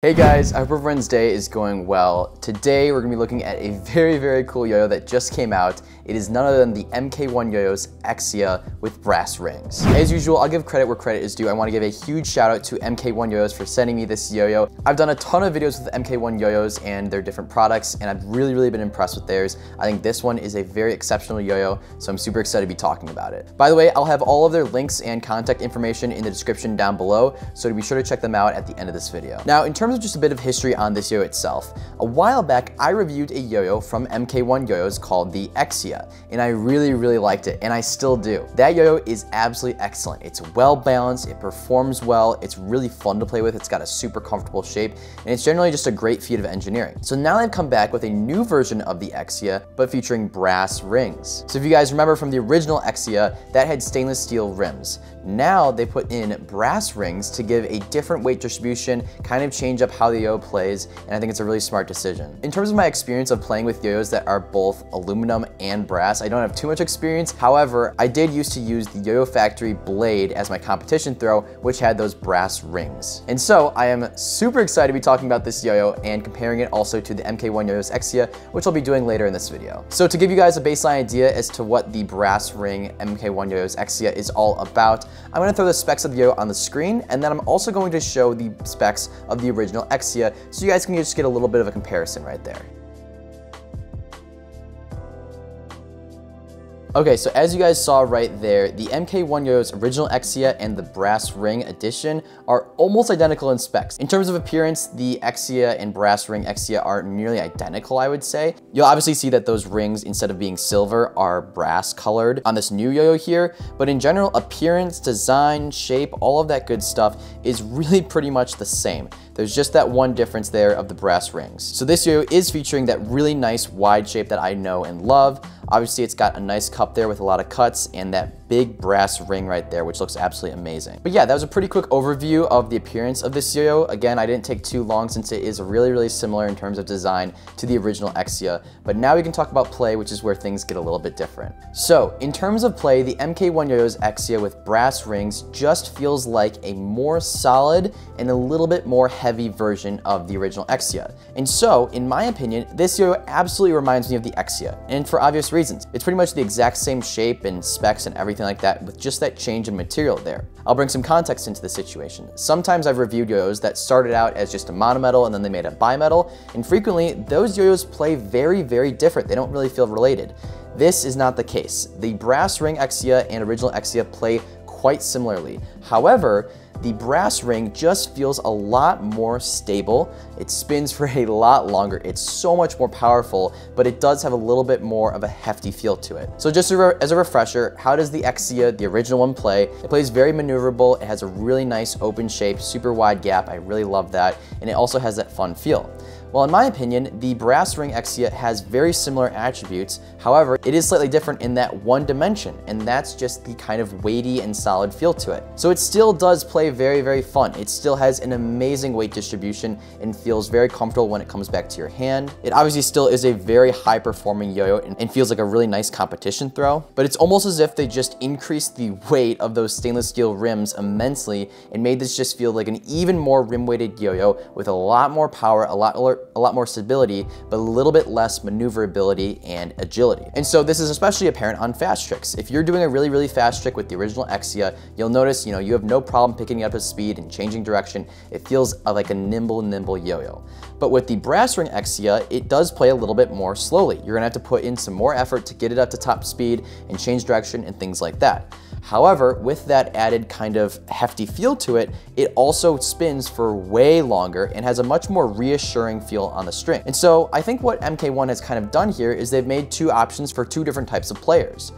Hey guys, I hope everyone's day is going well. Today we're to be looking at a very, very cool yo-yo that just came out. It is none other than the MK1 Yo-Yo's Exia with brass rings. As usual, I'll give credit where credit is due. I want to give a huge shout out to MK1 Yo-Yos for sending me this yo-yo. I've done a ton of videos with MK1 Yo-Yos and their different products, and I've really, really been impressed with theirs. I think this one is a very exceptional yo-yo, so I'm super excited to be talking about it. By the way, I'll have all of their links and contact information in the description down below, so be sure to check them out at the end of this video. Now, in terms of just a bit of history on this yo-yo itself, a while back, I reviewed a yo-yo from MK1 Yo-Yos called the Exia and I really, really liked it, and I still do. That yo-yo is absolutely excellent. It's well balanced, it performs well, it's really fun to play with, it's got a super comfortable shape, and it's generally just a great feat of engineering. So now they've come back with a new version of the Exia, but featuring brass rings. So if you guys remember from the original Exia, that had stainless steel rims. Now they put in brass rings to give a different weight distribution, kind of change up how the yo-yo plays, and I think it's a really smart decision. In terms of my experience of playing with yo-yos that are both aluminum and brass, I don't have too much experience. However, I did used to use the Yo-Yo Factory blade as my competition throw, which had those brass rings. And so I am super excited to be talking about this yo-yo and comparing it also to the MK1 Yo-Yo's Exia, which I'll be doing later in this video. So to give you guys a baseline idea as to what the brass ring MK1 Yo-Yo's Exia is all about, I'm gonna throw the specs of the yo-yo on the screen, and then I'm also going to show the specs of the original Exia, so you guys can just get a little bit of a comparison right there. Okay, so as you guys saw right there, the MK1 Yo's original Exia and the Brass Ring edition are almost identical in specs. In terms of appearance, the Exia and Brass Ring Exia are nearly identical, I would say. You'll obviously see that those rings, instead of being silver, are brass colored on this new yo-yo here, but in general, appearance, design, shape, all of that good stuff is really pretty much the same. There's just that one difference there of the brass rings. So this yo-yo is featuring that really nice wide shape that I know and love. Obviously, it's got a nice cup there with a lot of cuts and that big brass ring right there, which looks absolutely amazing. But yeah, that was a pretty quick overview of the appearance of this yo-yo. Again, I didn't take too long since it is really, really similar in terms of design to the original Exia. But now we can talk about play, which is where things get a little bit different. So in terms of play, the MK1 Yo-Yo's Exia with brass rings just feels like a more solid and a little bit more heavy version of the original Exia. And so, in my opinion, this yo-yo absolutely reminds me of the Exia, and for obvious reasons. It's pretty much the exact same shape and specs and everything like that with just that change in material there. I'll bring some context into the situation. Sometimes I've reviewed yo-yos that started out as just a monometal and then they made a bimetal, and frequently those yo-yos play very, very different. They don't really feel related. This is not the case. The brass ring Exia and original Exia play quite similarly. However, the brass ring just feels a lot more stable. It spins for a lot longer. It's so much more powerful, but it does have a little bit more of a hefty feel to it. So just as a refresher, how does the Exia, the original one, play? It plays very maneuverable. It has a really nice open shape, super wide gap. I really love that. And it also has that fun feel. Well, in my opinion, the brass ring Exia has very similar attributes. However, it is slightly different in that one dimension, and that's just the kind of weighty and solid feel to it. So it still does play very, very fun. It still has an amazing weight distribution and feels very comfortable when it comes back to your hand. It obviously still is a very high performing yo-yo and, feels like a really nice competition throw, but it's almost as if they just increased the weight of those stainless steel rims immensely and made this just feel like an even more rim weighted yo-yo with a lot more power, a lot a lot more stability, but a little bit less maneuverability and agility. And so this is especially apparent on fast tricks. If you're doing a really, really fast trick with the original Exia, you'll notice, you know, you have no problem picking up his speed and changing direction. It feels uh, like a nimble, nimble yo-yo. But with the brass ring Exia, it does play a little bit more slowly. You're gonna have to put in some more effort to get it up to top speed and change direction and things like that. However, with that added kind of hefty feel to it, it also spins for way longer and has a much more reassuring feel on the string. And so I think what MK1 has kind of done here is they've made two options for two different types of players.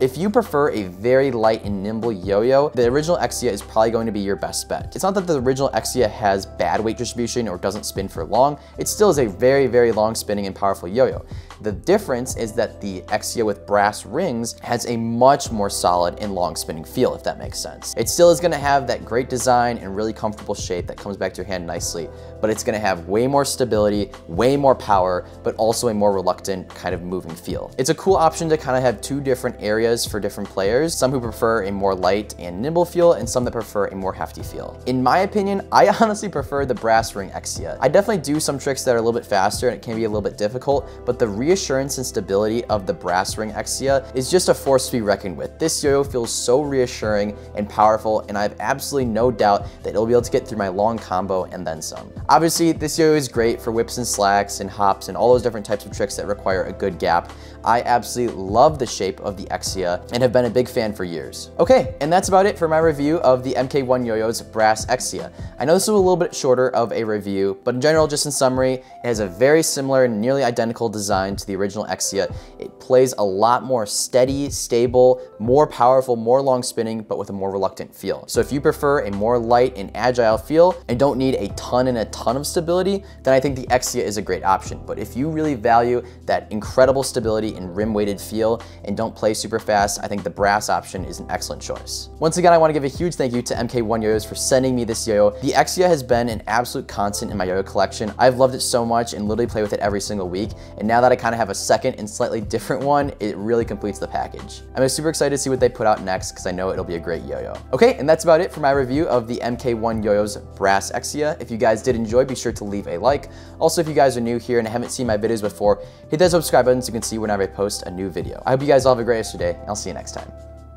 If you prefer a very light and nimble yo-yo, the original Exia is probably going to be your best bet. It's not that the original Exia has bad weight distribution or doesn't spin for long, it still is a very, very long spinning and powerful yo-yo. The difference is that the Exia with brass rings has a much more solid and long spinning feel, if that makes sense. It still is gonna have that great design and really comfortable shape that comes back to your hand nicely, but it's gonna have way more stability, way more power, but also a more reluctant kind of moving feel. It's a cool option to kind of have two different areas for different players, some who prefer a more light and nimble feel, and some that prefer a more hefty feel. In my opinion, I honestly prefer the brass ring Exia. I definitely do some tricks that are a little bit faster and it can be a little bit difficult, but the reassurance and stability of the brass ring Exia is just a force to be reckoned with. This yo-yo feels so reassuring and powerful, and I have absolutely no doubt that it'll be able to get through my long combo and then some. Obviously, this yo-yo is great for whips and slacks and hops and all those different types of tricks that require a good gap. I absolutely love the shape of the Exia and have been a big fan for years. Okay, and that's about it for my review of the MK1 Yo-Yo's Brass Exia. I know this was a little bit shorter of a review, but in general, just in summary, it has a very similar, nearly identical design to the original Exia. It plays a lot more steady, stable, more powerful, more long spinning, but with a more reluctant feel. So if you prefer a more light and agile feel and don't need a ton and a ton of stability, then I think the Exia is a great option. But if you really value that incredible stability and rim weighted feel and don't play super fast, I think the brass option is an excellent choice. Once again, I wanna give a huge thank you to MK1 Yo-Yos for sending me this yo-yo. The Exia has been an absolute constant in my yo-yo collection. I've loved it so much and literally play with it every single week. And now that I kind of have a second and slightly different one, it really completes the package. I'm super excited to see what they put out next because I know it'll be a great yo-yo. Okay, and that's about it for my review of the MK1 Yo-Yo's Brass Exia. If you guys did enjoy, be sure to leave a like. Also, if you guys are new here and haven't seen my videos before, hit that subscribe button so you can see whenever I post a new video. I hope you guys all have a great rest of your day, I'll see you next time.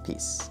Peace.